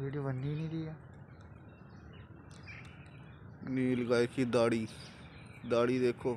Video बननी ही नहीं रही है नील गाय की दाढ़ी। दाढ़ी देखो।